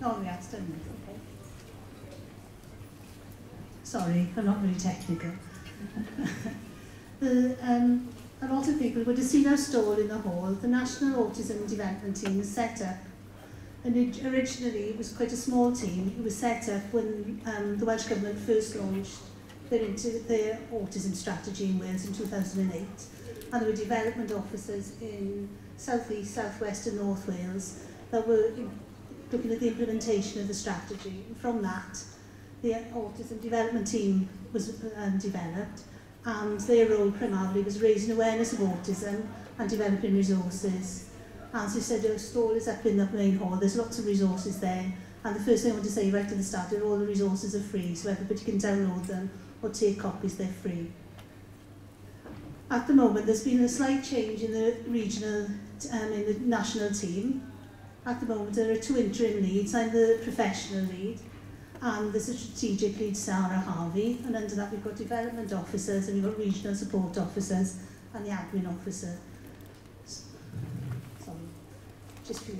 No, we asked them. Okay. Sorry, I'm not very really technical. the, um, a lot of people were our stall in the hall, the National Autism Development Team was set up. And it, originally it was quite a small team. It was set up when um, the Welsh Government first launched their, into their autism strategy in Wales in 2008. And there were development officers in South East, South West and North Wales that were looking at the implementation of the strategy. And from that, the autism development team was um, developed and their role primarily was raising awareness of autism and developing resources. And she said, your stall is up in the main hall, there's lots of resources there, and the first thing I want to say right at the start is all the resources are free, so everybody can download them or take copies, they're free. At the moment, there's been a slight change in the regional, um, in the national team. At the moment, there are two interim leads. I'm the professional lead, and the strategic lead Sarah Harvey, and under that we've got development officers and we've got regional support officers and the admin officer. so, just for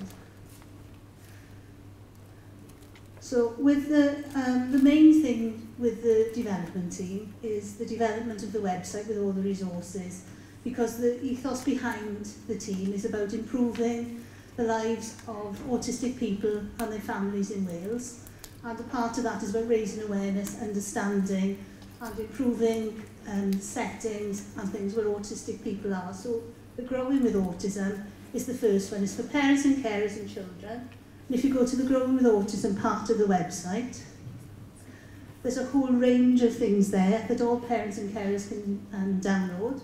So with the, um, the main thing with the development team is the development of the website with all the resources because the ethos behind the team is about improving the lives of autistic people and their families in Wales And a part of that is about raising awareness, understanding, and improving um, settings and things where autistic people are. So the Growing with Autism is the first one. It's for parents and carers and children. And if you go to the Growing with Autism part of the website, there's a whole range of things there that all parents and carers can um, download.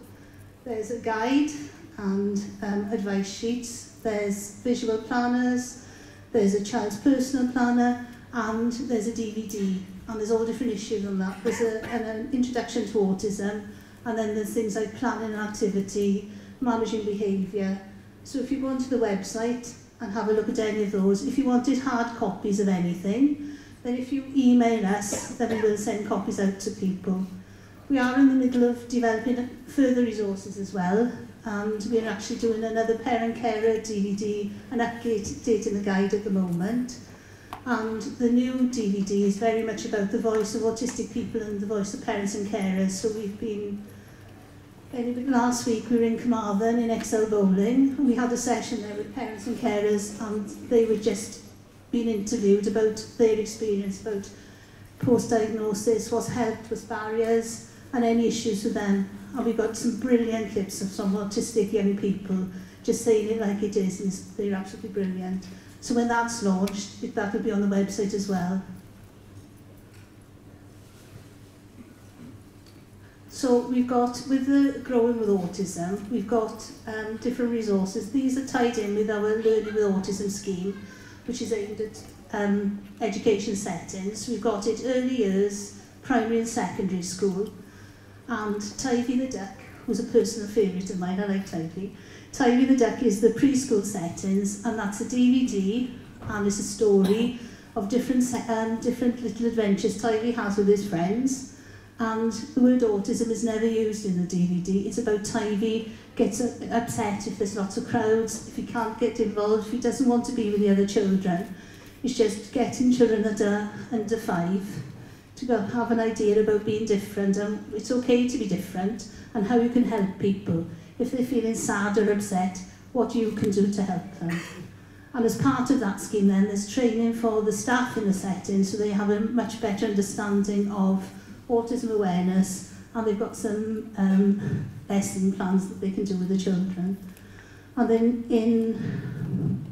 There's a guide and um, advice sheets. There's visual planners. There's a child's personal planner and there's a DVD, and there's all different issues on that. There's a, an, an introduction to autism, and then there's things like planning and activity, managing behaviour. So if you go onto the website and have a look at any of those, if you wanted hard copies of anything, then if you email us, then we will send copies out to people. We are in the middle of developing further resources as well, and we're actually doing another parent carer DVD and updating the guide at the moment and the new DVD is very much about the voice of autistic people and the voice of parents and carers. So we've been, last week we were in Carmarthen in Excel Bowling and we had a session there with parents and carers and they were just being interviewed about their experience, about post-diagnosis, what's helped, what's barriers and any issues with them. And we got some brilliant clips of some autistic young people just saying it like it is and they're absolutely brilliant. So when that's launched, it, that will be on the website as well. So we've got, with the Growing with Autism, we've got um, different resources. These are tied in with our Learning with Autism scheme, which is aimed at um, education settings. We've got it early years, primary and secondary school. And Tyvee the Duck was a personal favourite of mine, I like Tyvee. Tidy the Duck is the preschool settings, and that's a DVD and it's a story of different um, different little adventures Tidy has with his friends. And the word autism is never used in the DVD. It's about Tyvee gets upset if there's lots of crowds, if he can't get involved, if he doesn't want to be with the other children. It's just getting children that are under five to go have an idea about being different and it's okay to be different and how you can help people if they're feeling sad or upset, what you can do to help them. And as part of that scheme then, there's training for the staff in the setting so they have a much better understanding of autism awareness and they've got some um, lesson plans that they can do with the children. And then in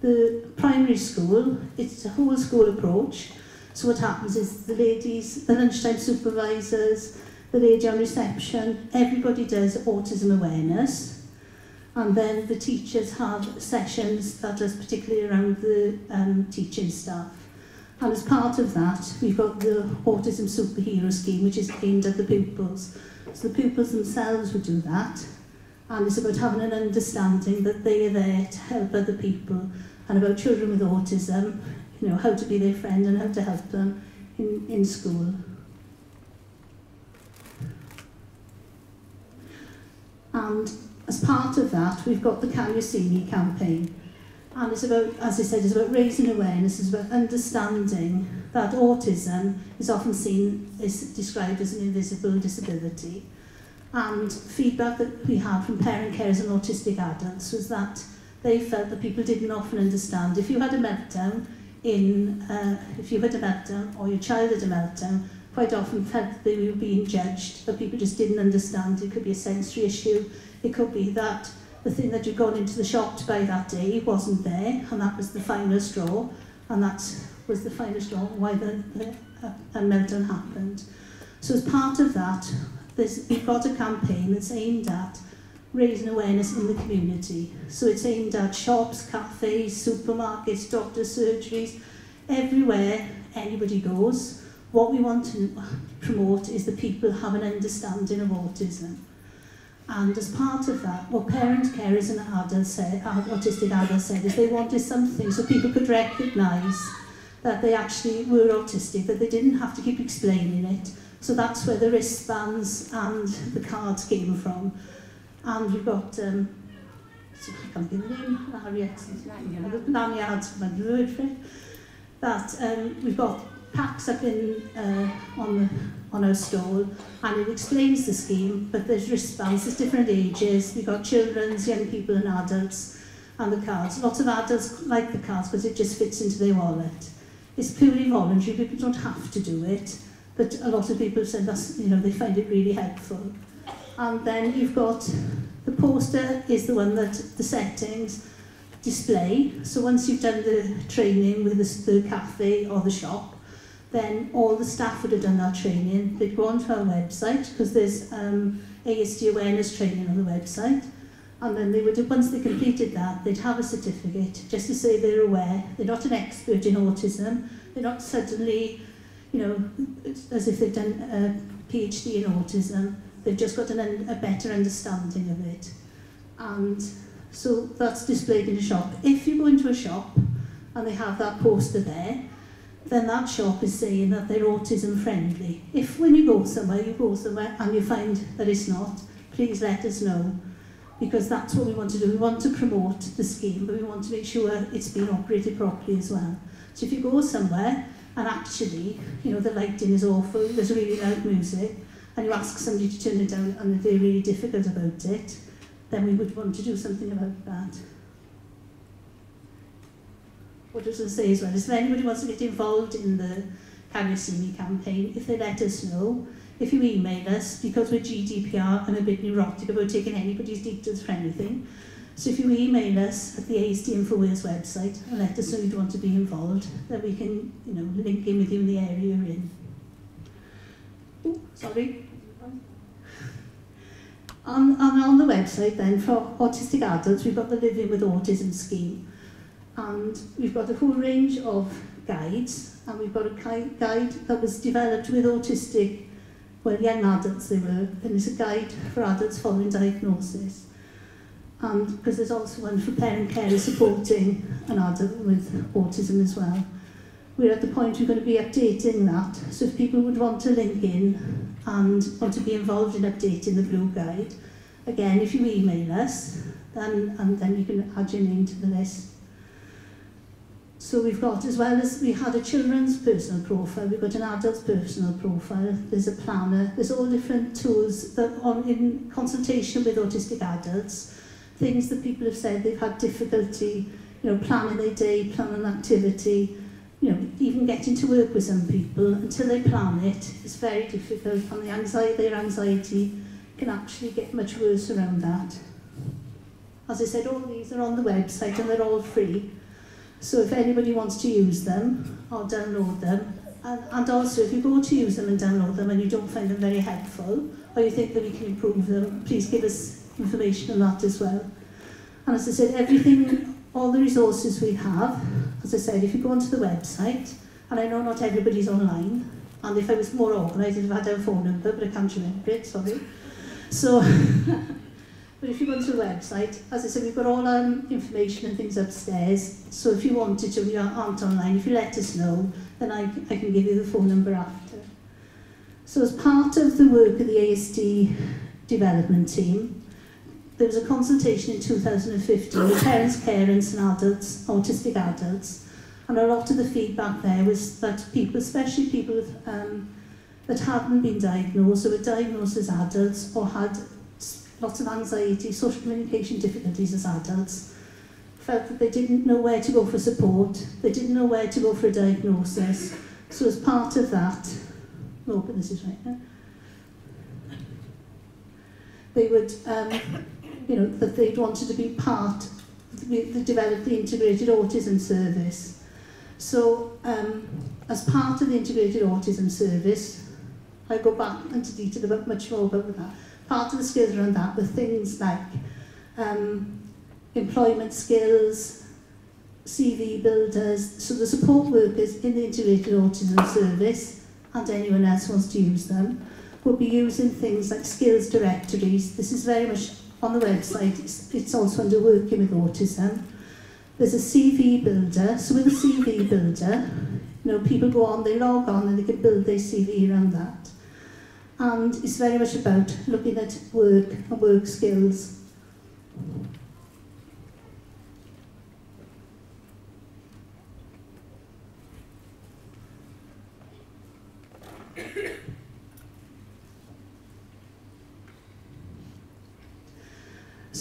the primary school, it's a whole school approach. So what happens is the ladies, the lunchtime supervisors, the lady on reception, everybody does autism awareness. And then the teachers have sessions that are particularly around the um, teaching staff. And as part of that, we've got the Autism Superhero Scheme, which is aimed at the pupils. So the pupils themselves would do that. And it's about having an understanding that they are there to help other people and about children with autism, you know, how to be their friend and how to help them in, in school. And as part of that, we've got the Cariocini campaign. And it's about, as I said, it's about raising awareness, it's about understanding that autism is often seen, is described as an invisible disability. And feedback that we had from parent carers and autistic adults was that they felt that people didn't often understand. If you had a meltdown in, uh, if you had a meltdown or your child had a meltdown, quite often felt they were being judged, that people just didn't understand. It could be a sensory issue. It could be that the thing that you'd gone into the shop to buy that day wasn't there, and that was the final straw, and that was the final straw why the, the uh, meltdown happened. So as part of that, there's, we've got a campaign that's aimed at raising awareness in the community. So it's aimed at shops, cafes, supermarkets, doctor surgeries, everywhere anybody goes. What we want to promote is that people have an understanding of autism. And as part of that, what parent carers and adults said, autistic adults said, is they wanted something so people could recognise that they actually were autistic, that they didn't have to keep explaining it. So that's where the wristbands and the cards came from. And we've got, um, I can't think the name, Harriet, lanyards, my word for it, that um, we've got packs up in uh, on the on our stall and it explains the scheme but there's wristbands there's different ages we've got children's young people and adults and the cards lots of adults like the cards because it just fits into their wallet it's purely voluntary people don't have to do it but a lot of people said that's you know they find it really helpful and then you've got the poster is the one that the settings display so once you've done the training with the, the cafe or the shop then all the staff would have done that training. They'd go onto our website, because there's um, ASD awareness training on the website, and then they would have, once they completed that, they'd have a certificate just to say they're aware, they're not an expert in autism, they're not suddenly, you know, as if they've done a PhD in autism, they've just got an, a better understanding of it. And so that's displayed in a shop. If you go into a shop and they have that poster there, then that shop is saying that they're autism friendly. If when you go somewhere, you go somewhere and you find that it's not, please let us know. Because that's what we want to do. We want to promote the scheme, but we want to make sure it's being operated properly as well. So if you go somewhere and actually, you know, the lighting is awful, there's really loud music, and you ask somebody to turn it down and they're really difficult about it, then we would want to do something about that what does it say as say is well, if anybody wants to get involved in the Can You See Me campaign, if they let us know, if you email us, because we're GDPR, and a bit neurotic about taking anybody's details for anything. So if you email us at the ASD for website and let us know you'd want to be involved, that we can, you know, link in with you in the area you're in. Oh, sorry. On, on, on the website then, for autistic adults, we've got the Living with Autism scheme. And we've got a whole range of guides, and we've got a guide that was developed with autistic, well, young adults they were, and it's a guide for adults following diagnosis. And because there's also one for parent care supporting an adult with autism as well. We're at the point we're going to be updating that, so if people would want to link in and want to be involved in updating the Blue Guide, again, if you email us, then, and then you can add your name to the list. So we've got, as well as we had a children's personal profile, we've got an adult's personal profile, there's a planner, there's all different tools that on in consultation with autistic adults, things that people have said they've had difficulty, you know, planning their day, planning activity, you know, even getting to work with some people, until they plan it, it's very difficult, and the anxiety, their anxiety can actually get much worse around that. As I said, all these are on the website and they're all free. So if anybody wants to use them or download them, and, and also if you go to use them and download them and you don't find them very helpful, or you think that we can improve them, please give us information on that as well. And as I said, everything, all the resources we have, as I said, if you go onto the website, and I know not everybody's online, and if I was more organised, I'd have had a phone number, but I can't remember it, sorry. So, But if you go to the website, as I said, we've got all our information and things upstairs. So if you wanted to, we aren't online. If you let us know, then I, I can give you the phone number after. So as part of the work of the ASD development team, there was a consultation in 2015 with parents, parents and adults, autistic adults. And a lot of the feedback there was that people, especially people with, um, that hadn't been diagnosed or were diagnosed as adults or had lots of anxiety, social communication difficulties as adults, felt that they didn't know where to go for support, they didn't know where to go for a diagnosis. So as part of that, I'll oh, open this is right now, they would, um, you know, that they wanted to be part, they developed the integrated autism service. So um, as part of the integrated autism service, I go back into detail about much more about that, part of the skills around that were things like um, employment skills, CV builders, so the support workers in the Integrated Autism Service and anyone else who wants to use them will be using things like skills directories. This is very much on the website. It's, it's also under Working with Autism. There's a CV builder. So with a CV builder, you know, people go on, they log on and they can build their CV around that. and it's very much about looking at work and work skills.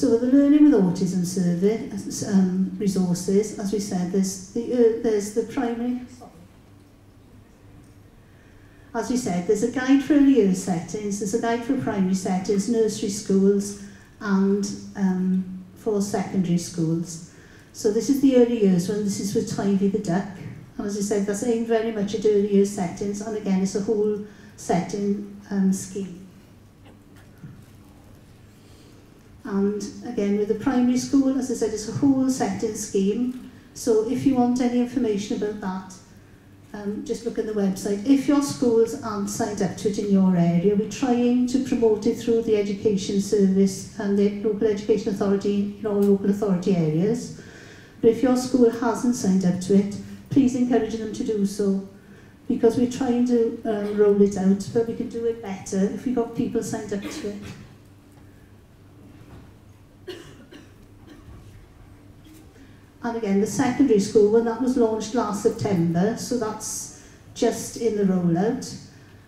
So the Learning with Autism survey um, resources, as we said, there's the, uh, there's the primary, sorry, as we said, there's a guide for early settings, there's a guide for primary settings, nursery schools, and um, for secondary schools. So this is the early years one, this is with Tivy the Duck. And as I said, that's aimed very much at early years settings, and again, it's a whole setting um, scheme. And again, with the primary school, as I said, it's a whole setting scheme. So if you want any information about that, um, just look at the website. If your schools aren't signed up to it in your area, we're trying to promote it through the Education Service and the Local Education Authority in all local authority areas. But if your school hasn't signed up to it, please encourage them to do so because we're trying to um, roll it out, but we can do it better if we've got people signed up to it. And again, the secondary school one, that was launched last September, so that's just in the rollout.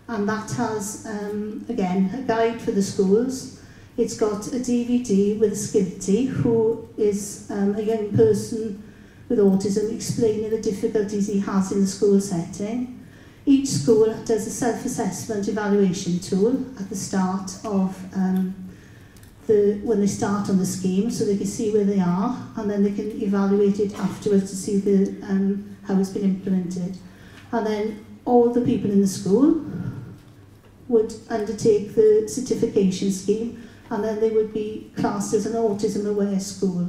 And that has, um, again, a guide for the schools. It's got a DVD with Skilty, who is um, a young person with autism explaining the difficulties he has in the school setting. Each school does a self-assessment evaluation tool at the start of um, the, when they start on the scheme so they can see where they are and then they can evaluate it afterwards to see the, um, how it's been implemented. And then all the people in the school would undertake the certification scheme and then they would be classed as an autism aware school.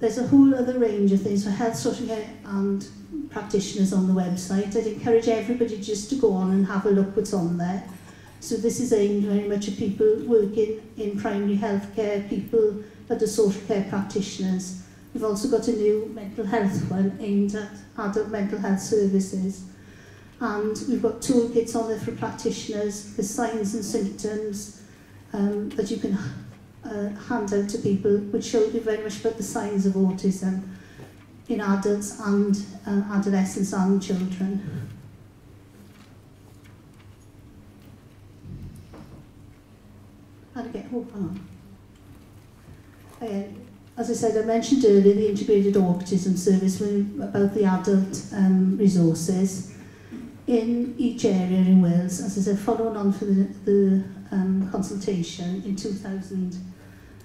there's a whole other range of things for health, social care and practitioners on the website. I'd encourage everybody just to go on and have a look what's on there. So this is aimed very much at people working in primary health care, people that are social care practitioners. We've also got a new mental health one aimed at adult mental health services. And we've got toolkits on there for practitioners, the signs and symptoms um, that you can uh, hand out to people, which showed you very much about the signs of autism in adults and uh, adolescents and children. How to get hope oh, on. Again, um, as I said, I mentioned earlier the Integrated Autism Service about the adult um, resources in each area in Wales, as I said, following on for the, the um, consultation in 2000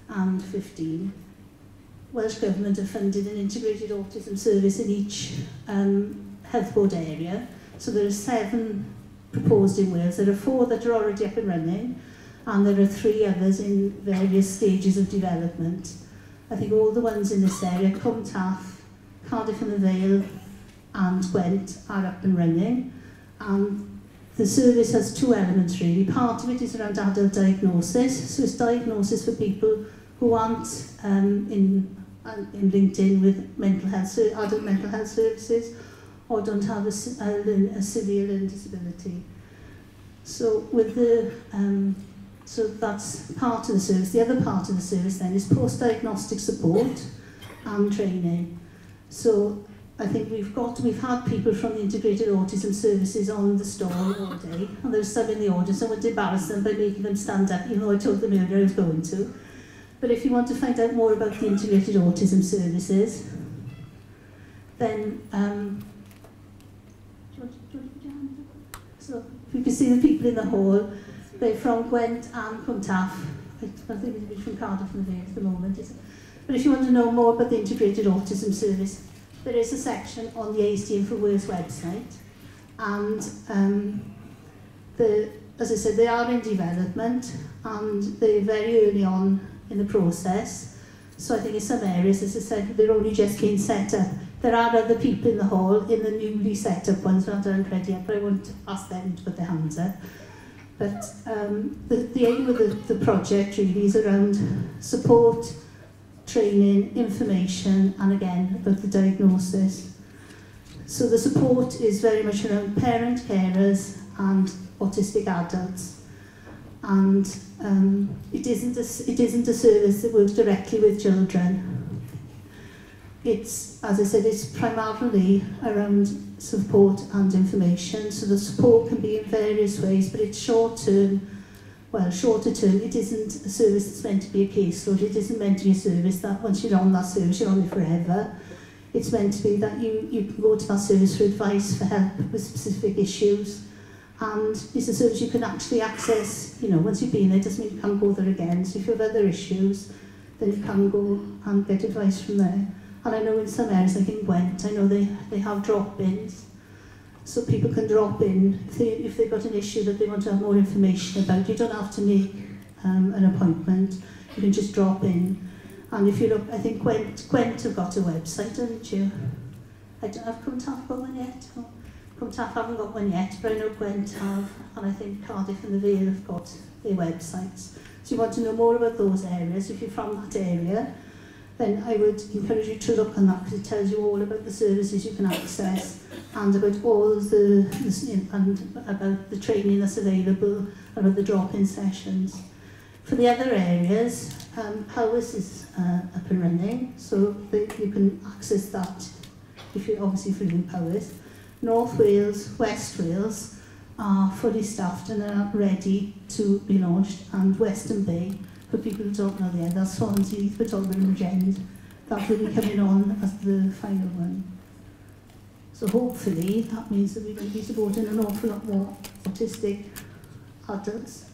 and 15. Welsh Government have funded an integrated autism service in each um, health board area. So there are seven proposed in Wales. There are four that are already up and running, and there are three others in various stages of development. I think all the ones in this area, Cwm Taff, Cardiff and the Vale, and Gwent are up and running. And the service has two elements really. Part of it is around adult diagnosis, so it's diagnosis for people who aren't um, in, in LinkedIn with mental health, adult mental health services or don't have a, a, a severe learning disability. So with the um, so that's part of the service. The other part of the service then is post-diagnostic support and training. So I think we've got we've had people from the integrated autism services on the store all day and there's some in the audience and would embarrass them by making them stand up even though I told them earlier I was going to. But if you want to find out more about the Integrated Autism Services, then um, so if you can see the people in the hall, they're from Gwent and from I think it's from Cardiff and there at the moment. But if you want to know more about the Integrated Autism Service, there is a section on the ASDM for Worse website. And um, the, as I said, they are in development and they're very early on in the process. So I think in some areas, as I said, they're only just being set up. There are other people in the hall, in the newly set up ones, not done credit yet, but I won't ask them to put their hands up. But um, the, the aim of the, the project really is around support, training, information, and again, about the diagnosis. So the support is very much around parent carers and autistic adults. And Um, it, isn't a, it isn't a service that works directly with children. It's, as I said, it's primarily around support and information. So the support can be in various ways, but it's short term, well, shorter term, it isn't a service that's meant to be a caseload. It isn't meant to be a service that once you're on that service, you're on it forever. It's meant to be that you, you can go to that service for advice, for help with specific issues and it's a service you can actually access, you know, once you've been there, doesn't mean you can't go there again. So if you have other issues, then you can go and get advice from there. And I know in some areas, like in Gwent, I know they, they have drop-ins. So people can drop in if, they, if they've got an issue that they want to have more information about. You don't have to make um, an appointment. You can just drop in. And if you look, I think Gwent, Gwent have got a website, haven't you? I don't, have come to one yet. Or, Taff haven't got one yet, Bruno Gwent have, and I think Cardiff and the Vale have got their websites. So you want to know more about those areas, if you're from that area, then I would encourage you to look on that because it tells you all about the services you can access and about all the, and about the training that's available and about the drop-in sessions. For the other areas, um, Powers is uh, up and running, so that you can access that if you obviously feeling you're Powers. North Wales, West Wales are fully staffed and are ready to be launched and Western Bay, for people who don't know there, that's Swansea, but all the Regend, that will be coming on as the final one. So hopefully that means that we're going to be supporting an awful lot more autistic adults